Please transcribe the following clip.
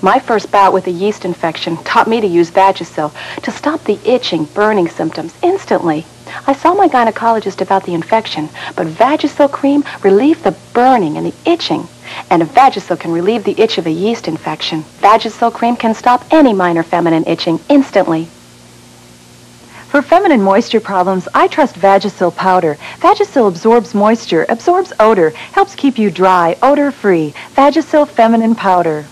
My first bout with a yeast infection taught me to use Vagisil to stop the itching, burning symptoms instantly. I saw my gynecologist about the infection, but Vagisil cream relieved the burning and the itching. And if Vagisil can relieve the itch of a yeast infection, Vagisil cream can stop any minor feminine itching instantly. For feminine moisture problems, I trust Vagisil powder. Vagisil absorbs moisture, absorbs odor, helps keep you dry, odor-free. Vagisil feminine powder.